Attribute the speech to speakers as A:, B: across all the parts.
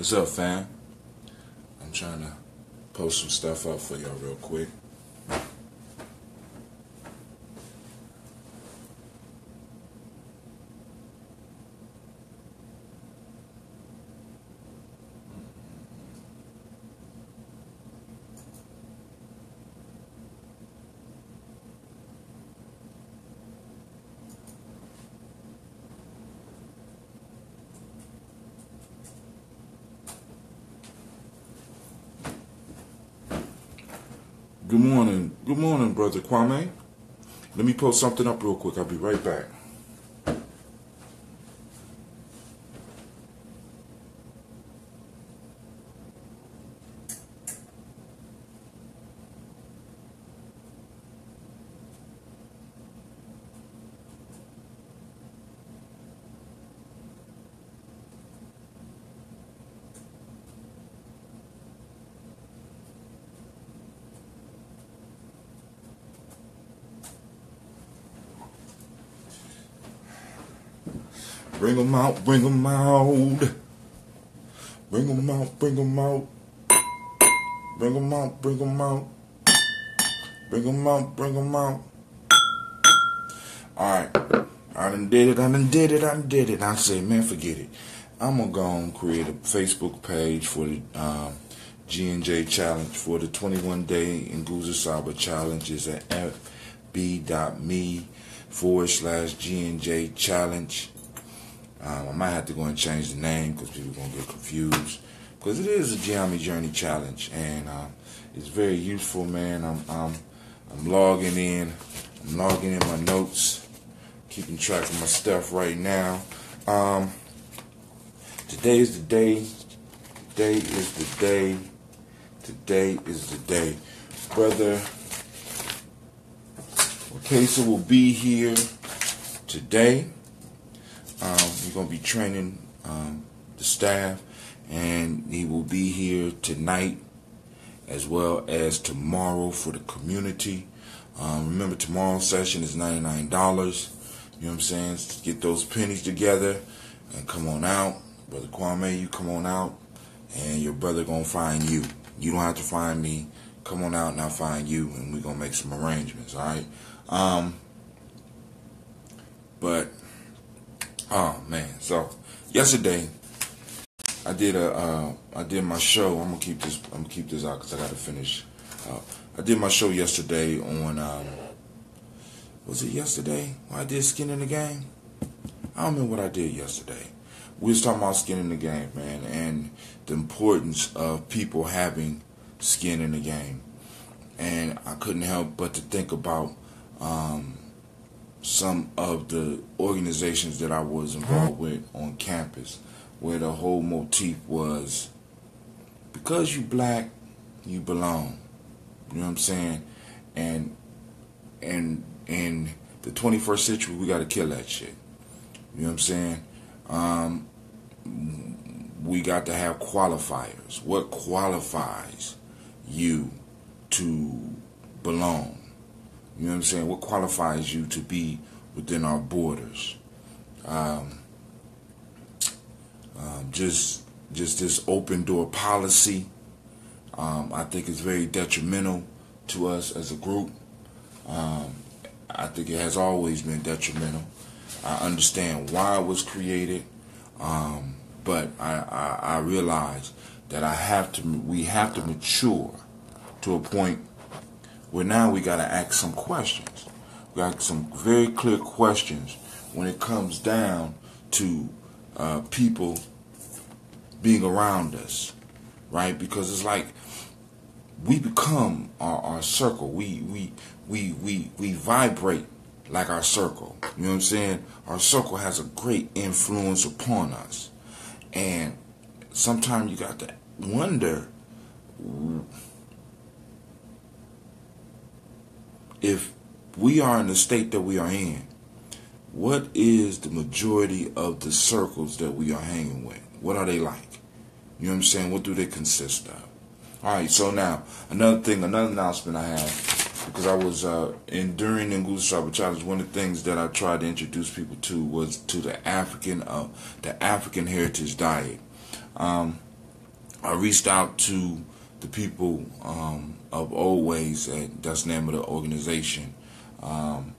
A: What's up, fam? I'm trying to post some stuff up for y'all real quick. Good morning. Good morning, brother Kwame. Let me post something up real quick. I'll be right back. Bring 'em out, bring 'em out. Bring 'em out, bring 'em out. Bring 'em out, bring 'em out. Bring 'em out, bring 'em out. Alright. I done did it, I done did it, I done did it. I say, man, forget it. I'm gonna go and create a Facebook page for the um, GNJ challenge for the 21 day Nguzo Saba challenge is at fb.me forward slash GNJ challenge. Um, I might have to go and change the name because people are gonna get confused. Because it is a Gye Nyame Journey challenge, and um, it's very useful, man. I'm, I'm I'm logging in. I'm logging in my notes, keeping track of my stuff right now. Um, today is the day. Today is the day. Today is the day, brother. Casey will be here today. Um, going to be training um, the staff, and he will be here tonight as well as tomorrow for the community. Um, remember, tomorrow's session is $99. You know what I'm saying? Get those pennies together and come on out. Brother Kwame, you come on out, and your brother going to find you. You don't have to find me. Come on out and I'll find you, and we're going to make some arrangements, all right? Um, but Oh man! So yesterday, I did a uh, I did my show. I'm gonna keep this. I'm gonna keep this out because I gotta finish. Uh, I did my show yesterday on. Um, was it yesterday? I did skin in the game. I don't remember what I did yesterday. We was talking about skin in the game, man, and the importance of people having skin in the game. And I couldn't help but to think about um, some of the organizations that I was involved with on campus, where the whole motif was because you black, you belong. You know what I'm saying? And and in the 21st century, we got to kill that shit. You know what I'm saying? Um, we got to have qualifiers. What qualifies you to belong? You know what I'm saying? What qualifies you to be within our borders? Um, um, just just this open door policy, um, I think is very detrimental to us as a group. Um, I think it has always been detrimental. I understand why it was created, um, but I, I, I realize that I have to. We have to mature to a point where now we got to ask some questions. We got some very clear questions when it comes down to uh, people being around us, right? Because it's like we become our, our circle. We we we we we vibrate like our circle. You know what I'm saying? Our circle has a great influence upon us, and sometimes you got to wonder if we are in the state that we are in, what is the majority of the circles that we are hanging with? What are they like? You know what I'm saying? What do they consist of? All right, so now another thing, another announcement I have, because I was uh, in during the Nguzo Saba Challenge, one of the things that I tried to introduce people to was to the African uh, the African heritage diet. Um, I reached out to the people um, of Old Ways, that's the name of the organization, um,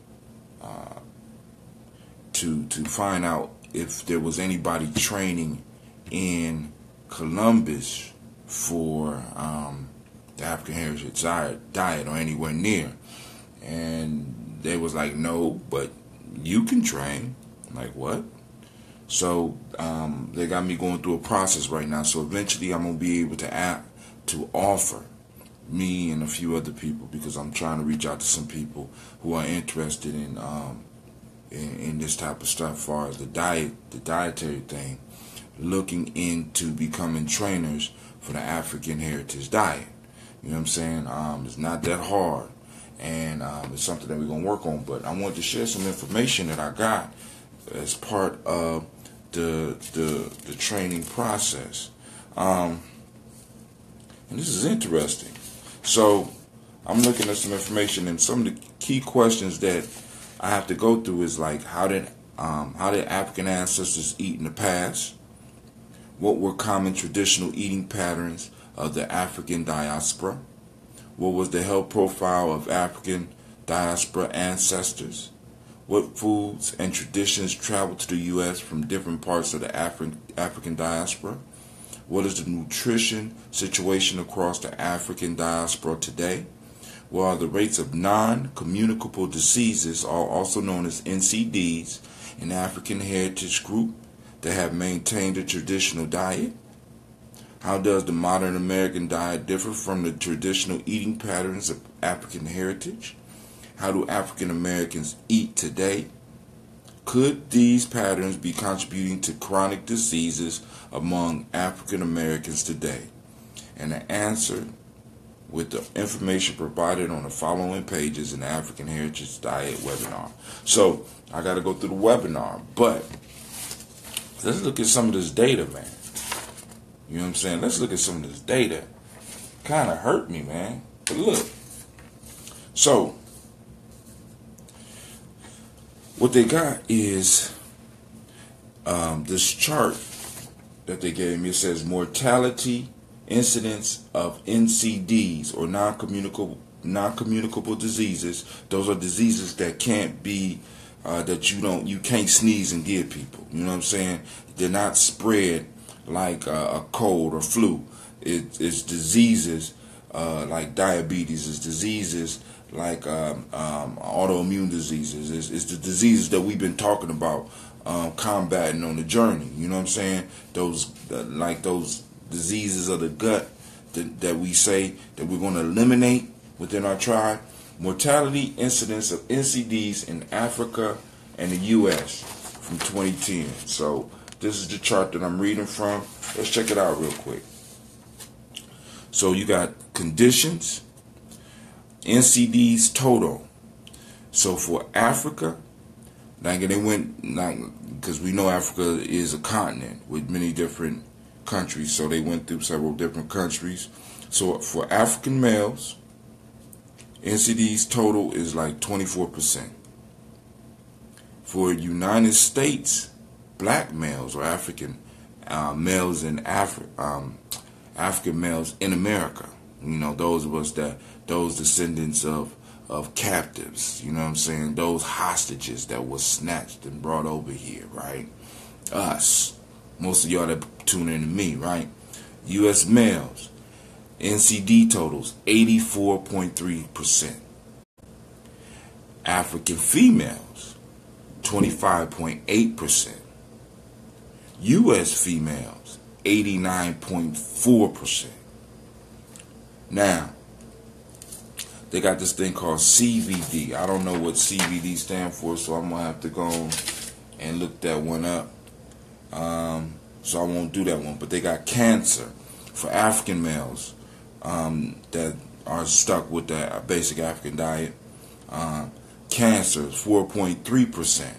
A: uh, to to find out if there was anybody training in Columbus for um, the African Heritage Diet or anywhere near. And they was like, no, but you can train. I'm like, what? So um, they got me going through a process right now. So eventually I'm to be able to act, to offer me and a few other people because I'm trying to reach out to some people who are interested in um, in, in, this type of stuff as far as the diet, the dietary thing, looking into becoming trainers for the African heritage diet. You know what I'm saying? Um, it's not that hard, and um, it's something that we're gonna work on. But I wanted to share some information that I got as part of the the, the training process, um, and this is interesting. So I'm looking at some information, and some of the key questions that I have to go through is like how did um, how did African ancestors eat in the past? What were common traditional eating patterns of the African diaspora? What was the health profile of African diaspora ancestors? What foods and traditions traveled to the U.S. from different parts of the Afri- African diaspora? What is the nutrition situation across the African diaspora today? while the rates of non-communicable diseases are also known as NCDs in African heritage group that have maintained a traditional diet? How does the modern American diet differ from the traditional eating patterns of African heritage? How do African Americans eat today? Could these patterns be contributing to chronic diseases among African Americans today? And the answer with the information provided on the following pages in the African Heritage Diet webinar. So I got to go through the webinar, but let's look at some of this data, man. You know what I'm saying? Let's look at some of this data. Kind of hurt me, man. But look. So, what they got is um, this chart that they gave me. It says mortality incidence of NCDs or non-communicable non-communicable diseases. Those are diseases that can't be uh, that you don't you can't sneeze and give people. You know what I'm saying? They're not spread like uh, a cold or flu. It, it's diseases uh, like diabetes. It's diseases like um, um, autoimmune diseases. It's, it's, the diseases that we've been talking about um, combating on the journey. You know what I'm saying? Those uh, like those diseases of the gut that, that we say that we're going to eliminate within our tribe. Mortality incidence of NCDs in Africa and the U.S. from 2010. So this is the chart that I'm reading from. Let's check it out real quick. So you got conditions, NCDs total. So for Africa, like they went, because we know Africa is a continent with many different countries. So they went through several different countries. So for African males, NCD's total is like 24%. For United States, black males or African uh, males in Afri- um, African males in America, you know, those of us that, those descendants of, of captives, you know what I'm saying? Those hostages that were snatched and brought over here, right? Us most of y'all that tune in to me, right? U.S. males, NCD totals 84.3%. African females, 25.8%. U.S. females, 89.4%. Now, they got this thing called CVD. I don't know what CVD stand for, so I'm to have to go and look that one up. Um, so I won't do that one. But they got cancer for African males um, that are stuck with the basic African diet. Uh, cancer 4.3%.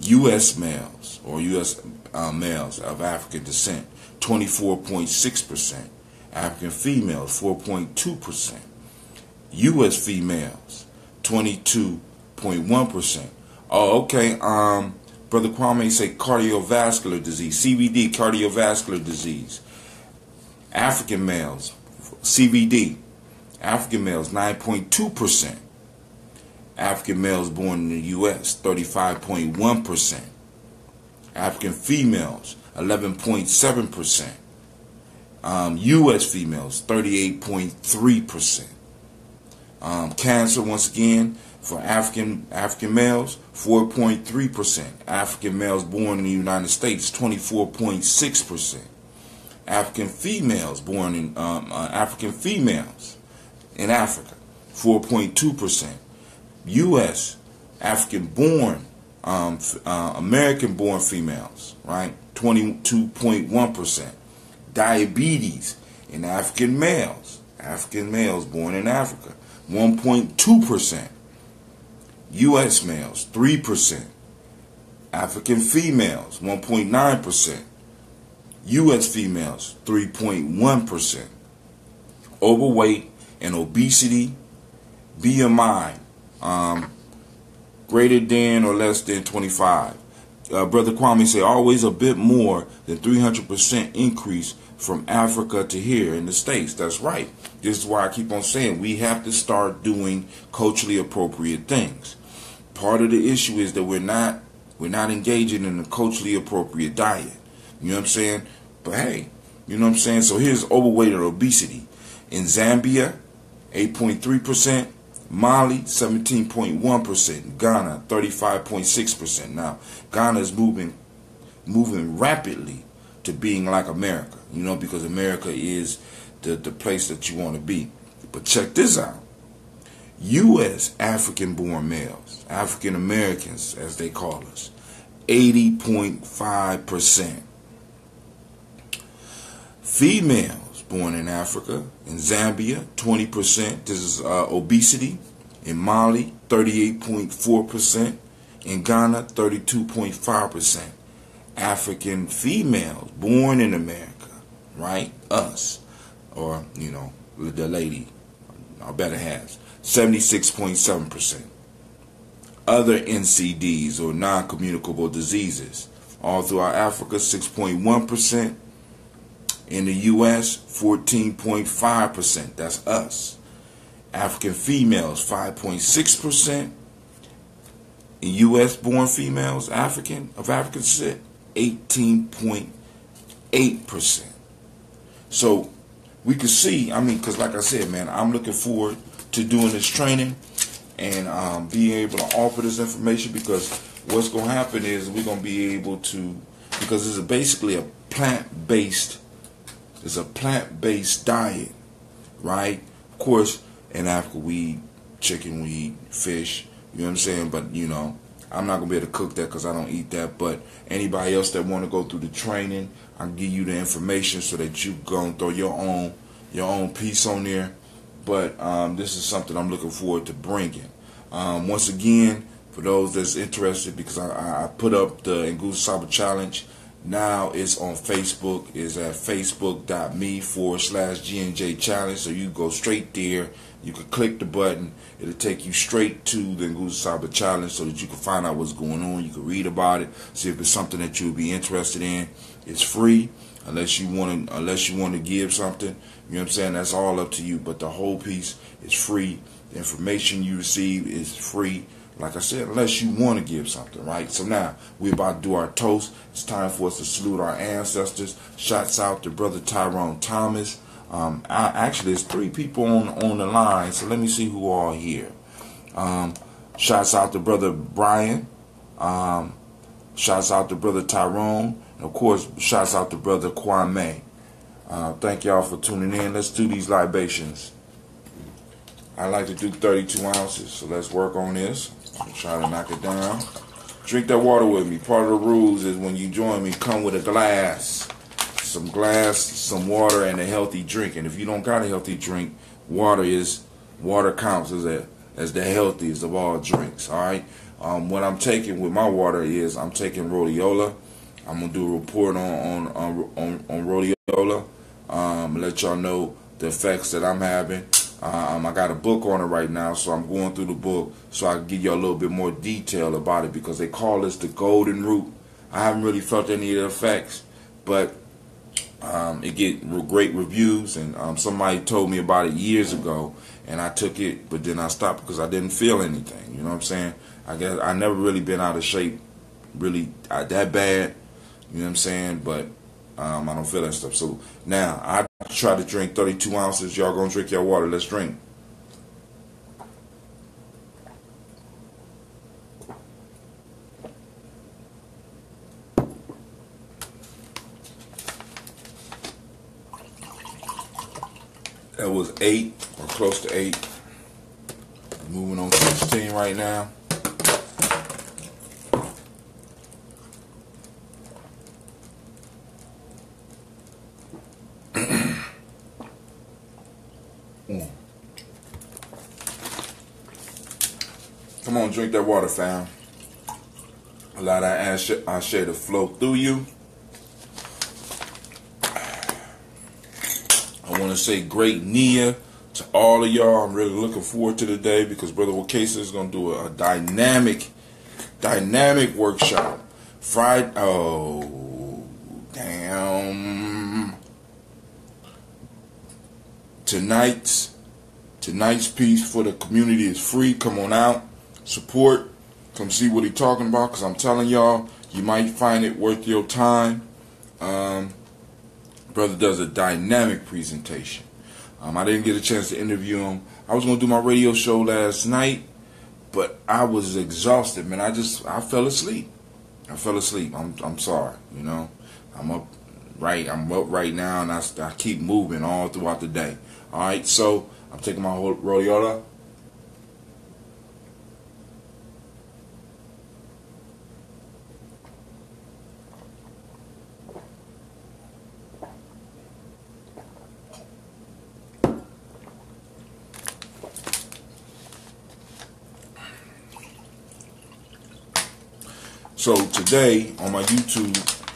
A: U.S. males or U.S. Uh, males of African descent, 24.6%. African females, 4.2%. U.S. females, 22.1%. Oh, okay. Um, Brother Kwame say cardiovascular disease, CVD, cardiovascular disease. African males, CVD, African males 9.2%. African males born in the U.S. 35.1%. African females 11.7%. Um, U.S. females 38.3%. Um, cancer once again for African African males 4.3%. African males born in the United States 24.6%. African females born in um, uh, African females in Africa 4.2%. U.S. African born um, uh, American born females right 22.1%. Diabetes in African males African males born in Africa 1.2%. U.S. males, 3%. African females, 1.9%. U.S. females, 3.1%. Overweight and obesity, BMI, um, greater than or less than 25. Uh, Brother Kwame said always a bit more than 300% increase from Africa to here in the States. That's right. This is why I keep on saying we have to start doing culturally appropriate things. Part of the issue is that we're not we're not engaging in a culturally appropriate diet. You know what I'm saying? But hey, you know what I'm saying? So here's overweight or obesity. In Zambia, 8.3%, Mali, 17.1%, Ghana, 35.6%. Now, Ghana is moving moving rapidly to being like America, you know, because America is the, the place that you want to be. But check this out. U.S. African born males, African Americans as they call us, 80.5%. Females born in Africa, in Zambia, 20%. This is uh, obesity. In Mali, 38.4%. In Ghana, 32.5%. African females born in America, right? Us, or, you know, the lady, our better halves, 76.7%. Other NCDs or non communicable diseases, all throughout Africa, 6.1%. In the U.S., 14.5%. That's us. African females, 5.6%. In U.S. born females, African, of African descent, 18.8%. So we could see, I mean, because like I said, man, I'm looking forward to doing this training and um, being able to offer this information because what's going to happen is we're going to be able to, because this is basically a plant-based, it's a plant-based diet, right? Of course, in Africa we eat chicken, we eat fish, you know what I'm saying? But, you know, I'm not gonna be able to cook that because I don't eat that. But anybody else that want to go through the training, I can give you the information so that you go and throw your own your own piece on there. But um, this is something I'm looking forward to bringing. Um, once again, for those that's interested, because I, I put up the Nguzo Saba Challenge. Now it's on Facebook. Is at facebook.me forward slash GNJ Challenge. So you go straight there you can click the button. It'll take you straight to the Nguzo Saba Challenge so that you can find out what's going on. You can read about it, see if it's something that you'll be interested in. It's free unless you want to unless you want to give something. You know what I'm saying? That's all up to you. But the whole piece is free. The information you receive is free. Like I said, unless you want to give something, right? So now we're about to do our toast. It's time for us to salute our ancestors. Shots out to Brother Tyrone Thomas. Um, I, actually, there's three people on on the line, so let me see who are here. Um, shouts out to brother Brian. Um, shouts out to brother Tyrone. And of course, shouts out to brother Kwame. Uh, thank y'all for tuning in. Let's do these libations. I like to do 32 ounces, so let's work on this. Try to knock it down. Drink that water with me. Part of the rules is when you join me, come with a glass some glass, some water, and a healthy drink. And if you don't got a healthy drink, water is water counts as a as the healthiest of all drinks. All right. Um, what I'm taking with my water is I'm taking rhodiola. I'm gonna do a report on on on, on, rhodiola. Um, let y'all know the effects that I'm having. Um, I got a book on it right now, so I'm going through the book so I can give you a little bit more detail about it because they call this the golden root. I haven't really felt any of the effects, but Um, it get great reviews, and um, somebody told me about it years ago, and I took it, but then I stopped because I didn't feel anything. You know what I'm saying? I guess I never really been out of shape, really uh, that bad. You know what I'm saying? But um, I don't feel that stuff. So now I try to drink 32 ounces. Y'all gonna drink your water? Let's drink. That was eight or close to eight. Moving on 16 right now. Come on, drink that water, fam. Allow that share to flow through you. I to say great Nia to all of y'all. I'm really looking forward to the day because Brother Wakesa is going to do a, a, dynamic, dynamic workshop. Friday. Oh, damn. Tonight's tonight's piece for the community is free. Come on out support. Come see what he's talking about because I'm telling y'all, you might find it worth your time. Um, brother does a dynamic presentation. Um, I didn't get a chance to interview him. I was going to do my radio show last night, but I was exhausted, man. I just, I fell asleep. I fell asleep. I'm, I'm sorry, you know. I'm up right, I'm up right now, and I, I keep moving all throughout the day. All right, so I'm taking my rhodiola. So today on my YouTube,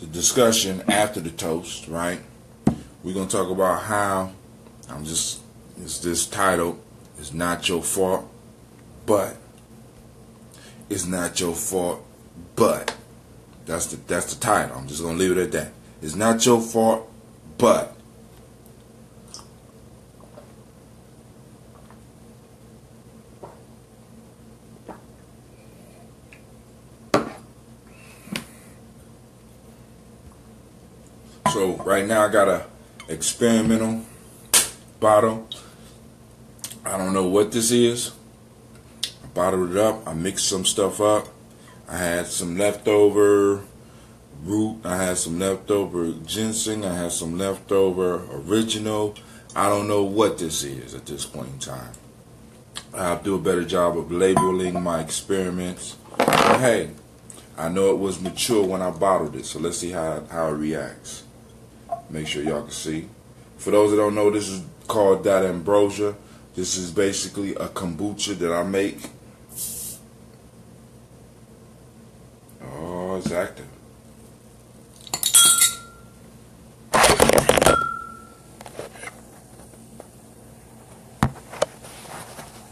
A: the discussion after the toast, right? We're gonna talk about how I'm just it's this title it's not your fault, but it's not your fault, but that's the that's the title. I'm just gonna leave it at that. It's not your fault, but So right now I got a experimental bottle. I don't know what this is. I bottled it up. I mixed some stuff up. I had some leftover root. I had some leftover ginseng. I had some leftover original. I don't know what this is at this point in time. I'll do a better job of labeling my experiments. But hey, I know it was mature when I bottled it, so let's see how, how it reacts. Make sure y'all can see. For those that don't know, this is called that ambrosia. This is basically a kombucha that I make. Oh, it's active.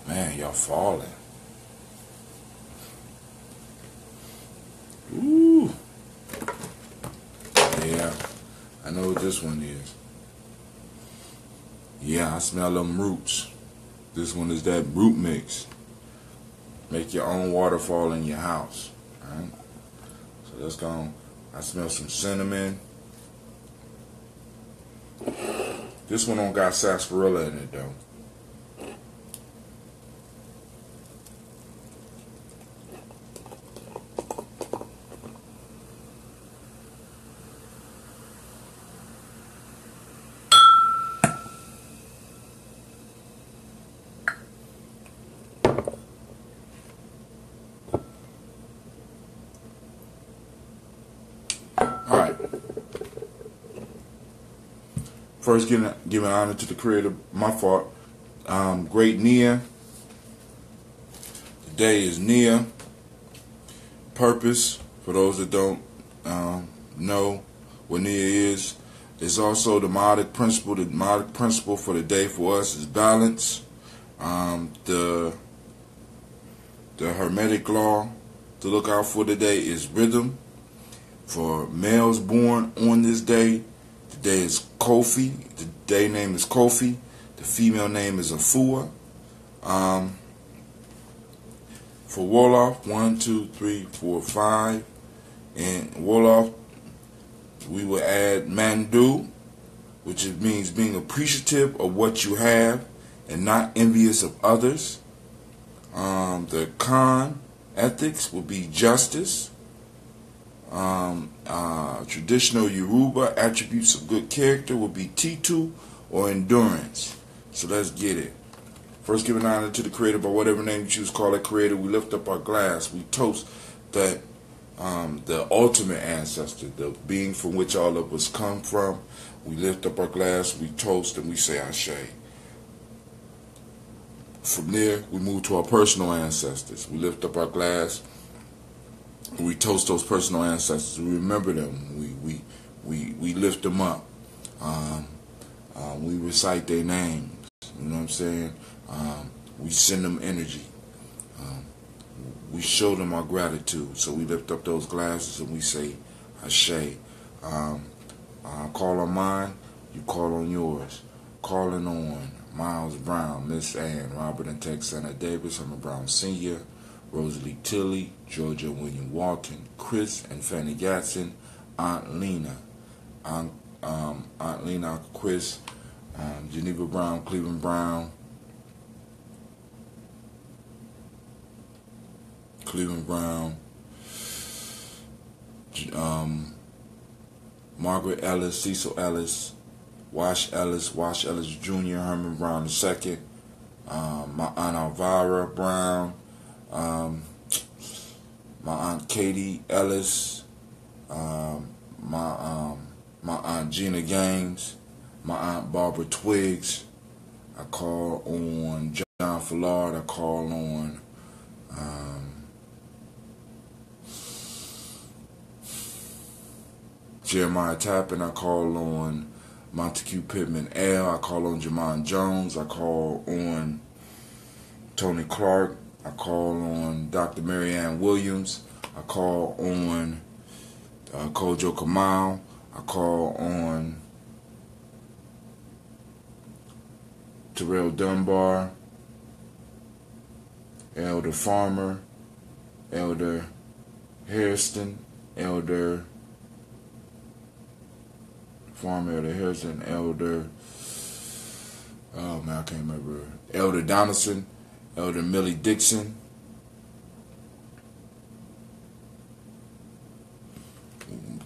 A: Man, y'all falling. Ooh. Yeah. I know what this one is. Yeah, I smell them roots. This one is that root mix. Make your own waterfall in your house. Right? So let's go. I smell some cinnamon. This one don't got sarsaparilla in it though. First, giving giving honor to the creator, my fault. Um, great Nia. Today is Nia. Purpose, for those that don't um, know what Nia is, is also the Maatic principle. The Maatic principle for the day for us is balance. Um, the the hermetic law to look out for today is rhythm. For males born on this day, the day is Kofi. The day name is Kofi. The female name is Afua. Um, for Wolof, one, two, three, four, five. And Wolof, we will add Mandu, which means being appreciative of what you have and not envious of others. Um, the Akan ethics will be justice. Um, uh, traditional Yoruba attributes of good character will be Titu or endurance. So let's get it. First, giving honor to the Creator by whatever name you choose, call it Creator. We lift up our glass. We toast that um, the ultimate ancestor, the being from which all of us come from. We lift up our glass, we toast, and we say Ashe. From there, we move to our personal ancestors. We lift up our glass, we toast those personal ancestors. We remember them. We we we, we lift them up. Um, uh, we recite their names. You know what I'm saying? Um, we send them energy. Um, we show them our gratitude. So we lift up those glasses and we say, Ashe. Um, I call on mine, you call on yours. Calling on Miles Brown, Miss Ann, Robert and Texana Davis, Herman Brown Sr., Rosalie Tilley, Georgia William Walton, Chris and Fanny Gatson, Aunt Lena, Aunt, um, Aunt Lena, Chris, um, Geneva Brown, Cleveland Brown, Cleveland Brown, um, Margaret Ellis, Cecil Ellis, Wash Ellis, Wash Ellis Jr., Herman Brown II, um, my Aunt Alvira Brown, um, my Aunt Katie Ellis, um, my um, my Aunt Gina Gaines, my Aunt Barbara Twiggs. I call on John Fillard. I call on um, Jeremiah Tappan. I call on Montague Pittman L. I call on Jamon Jones. I call on Tony Clark. I call on Dr. Marianne Williams. I call on uh, Kojo Kamal. I call on Terrell Dunbar, Elder Farmer, Elder Harrison, Elder Farmer, Elder Harrison, Elder, oh man, I can't remember, Elder Donaldson, Elder Millie Dixon,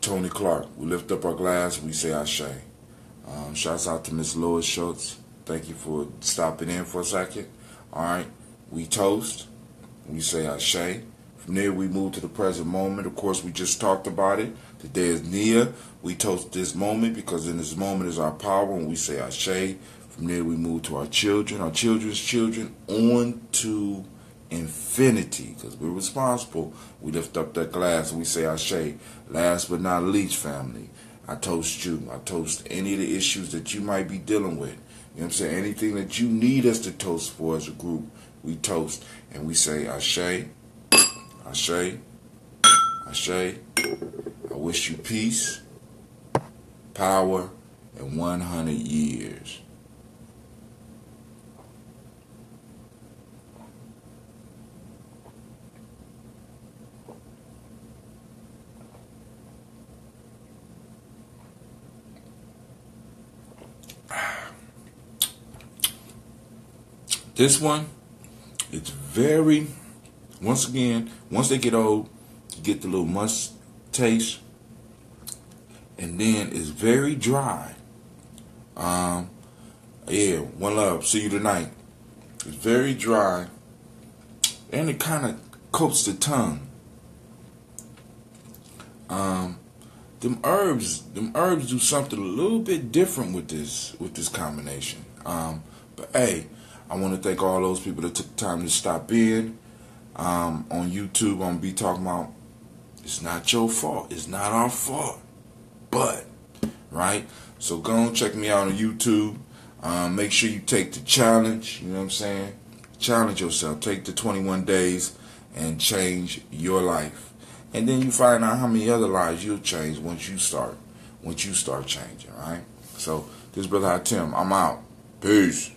A: Tony Clark. We lift up our glass, we say Ashe. Um, shouts out to Miss Lois Schultz. Thank you for stopping in for a second. All right, we toast. We say Ashe. From there, we move to the present moment. Of course, we just talked about it. Today is Nia. We toast this moment because in this moment is our power, and we say Ashe. From there, we move to our children, our children's children, on to infinity because we're responsible. We lift up that glass and we say Ashe. Last but not least, family, I toast you. I toast any of the issues that you might be dealing with. You know what I'm saying? Anything that you need us to toast for as a group, we toast and we say Ashe, Ashe, Ashe. I wish you peace, power, and 100 years. This one, it's very, once again, once they get old, you get the little must taste, and then it's very dry. Um, yeah, one love. See you tonight. It's very dry, and it kind of coats the tongue. Um, them herbs, them herbs do something a little bit different with this with this combination. Um, but hey, I want to thank all those people that took time to stop in um, on YouTube. I'm be talking about it's not your fault. It's not our fault. But right, so go and check me out on YouTube. Um, make sure you take the challenge. You know what I'm saying? Challenge yourself. Take the 21 days and change your life. and then you find out how many other lives you'll change once you start once you start changing, right? So this brother Tim, I'm out. Peace.